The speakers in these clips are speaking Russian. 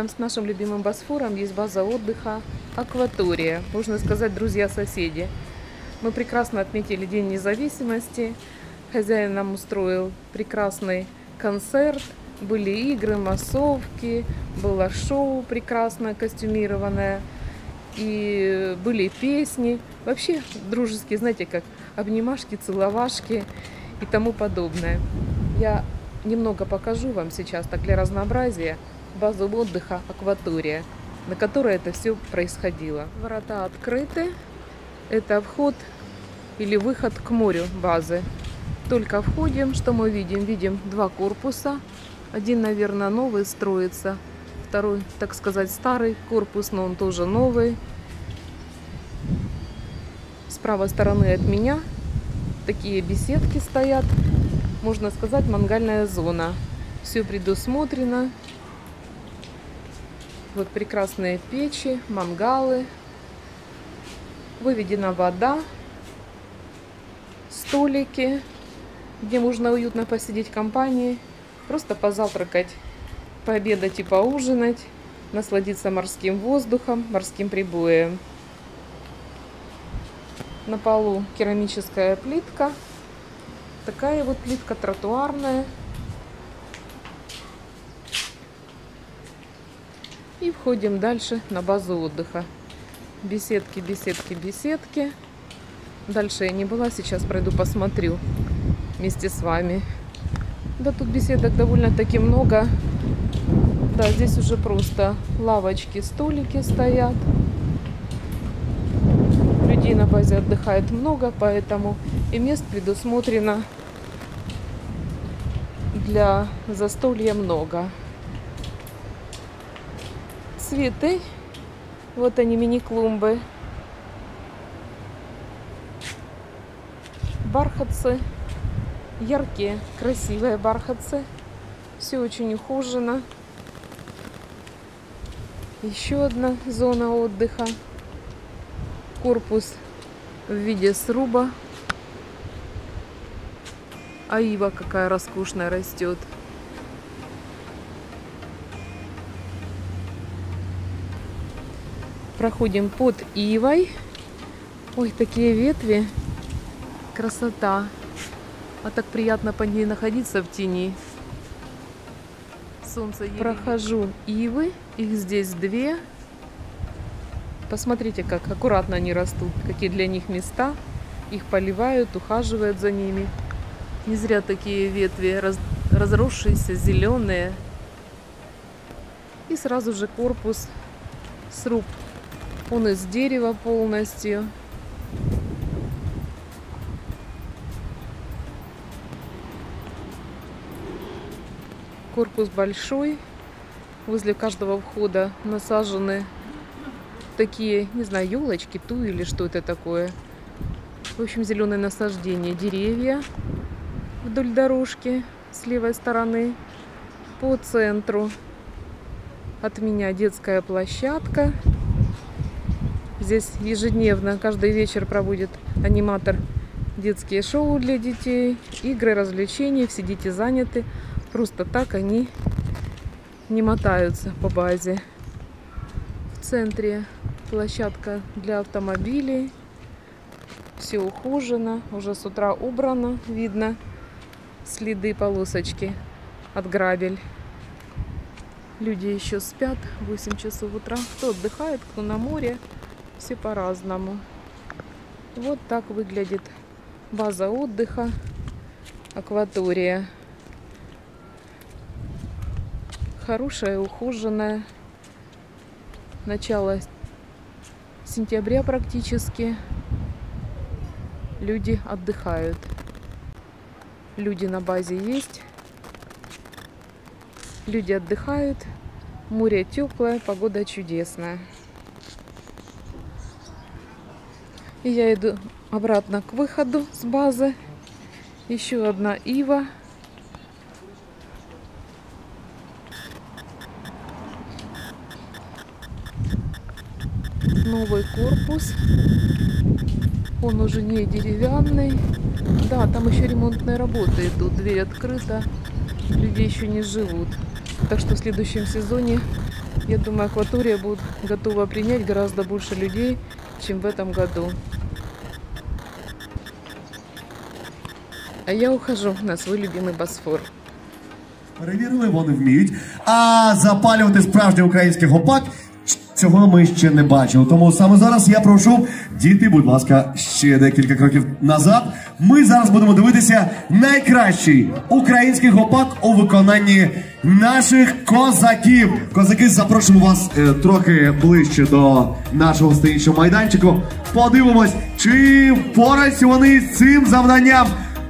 Там с нашим любимым Босфором есть база отдыха Акватория. Можно сказать, друзья-соседи. Мы прекрасно отметили День независимости. Хозяин нам устроил прекрасный концерт. Были игры, массовки, было шоу прекрасное, костюмированное. И были песни. Вообще дружеские, знаете, как обнимашки, целовашки и тому подобное. Я немного покажу вам сейчас, так для разнообразия, базу отдыха «Акватория», на которой это все происходило. Ворота открыты. Это вход или выход к морю базы. Только входим, что мы видим? Видим два корпуса. Один, наверное, новый строится. Второй, так сказать, старый корпус, но он тоже новый. С правой стороны от меня такие беседки стоят. Можно сказать, мангальная зона. Все предусмотрено. Вот прекрасные печи, мангалы. Выведена вода, столики, где можно уютно посидеть в компании, просто позавтракать, пообедать и поужинать, насладиться морским воздухом, морским прибоем. На полу керамическая плитка. Такая вот плитка тротуарная. И входим дальше на базу отдыха. Беседки, беседки, беседки. Дальше я не была, сейчас пройду посмотрю вместе с вами. Да, тут беседок довольно-таки много. Да, здесь уже просто лавочки, столики стоят. Людей на базе отдыхает много, поэтому и мест предусмотрено для застолья много. Цветы. Вот они, мини-клумбы. Бархатцы. Яркие, красивые бархатцы. Все очень ухожено. Еще одна зона отдыха. Корпус в виде сруба. А ива какая роскошная растет. Проходим под ивой. Ой, такие ветви. Красота. А так приятно по ней находиться в тени. Солнце еле... Прохожу ивы. Их здесь две. Посмотрите, как аккуратно они растут. Какие для них места. Их поливают, ухаживают за ними. Не зря такие ветви раз... разросшиеся, зеленые. И сразу же корпус сруб. Он из дерева полностью. Корпус большой. Возле каждого входа насажены такие, не знаю, елочки, ту или что это такое. В общем, зеленое насаждение. Деревья вдоль дорожки с левой стороны. По центру от меня детская площадка. Здесь ежедневно, каждый вечер проводит аниматор детские шоу для детей, игры, развлечения, все дети заняты. Просто так они не мотаются по базе. В центре площадка для автомобилей. Все ухожено, уже с утра убрано, видно следы полосочки от грабель. Люди еще спят, 8 часов утра. Кто отдыхает, кто на море, все по-разному. Вот так выглядит база отдыха, акватория. Хорошая, ухоженная. Начало сентября практически. Люди отдыхают. Люди на базе есть. Люди отдыхают. Море теплое, погода чудесная. И я иду обратно к выходу с базы. Еще одна ива. Новый корпус. Он уже не деревянный. Да, там еще ремонтные работы идут. Дверь открыта. Люди еще не живут. Так что в следующем сезоне Я думаю, акватория будет готова принять гораздо больше людей, чем в этом году. А я ухожу на свой любимый Босфор. Перевірили, вони вміють. А запалювати справжній український гопак цього ми ще не бачили. Тому саме зараз я прошу діти, будь ласка, ще декілька кроків назад. Ми зараз будемо дивитися найкращий український гопак у виконанні наших козаків. Козаки, запрошуємо вас е, трохи ближче до нашого сценічного майданчику. Подивимось, чи впораються вони з цим завданням.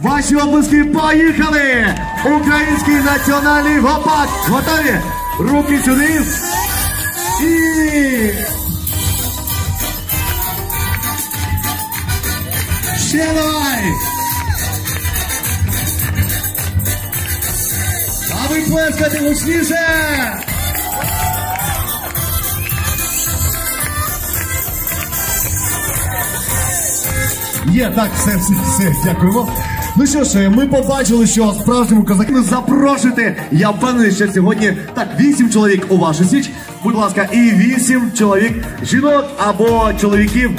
Ваші облиски поїхали! Український національний гопак! Готові? Руки сюди! І... Ще давай! А ви плескати гучніше! Є, так, все, все, все, дякуємо. Ну що ж, ми побачили, що справжньому козаки запрошуйте. Я впевнений, що сьогодні так, вісім чоловік у вашу січ. Будь ласка, і вісім чоловік жінок або чоловіків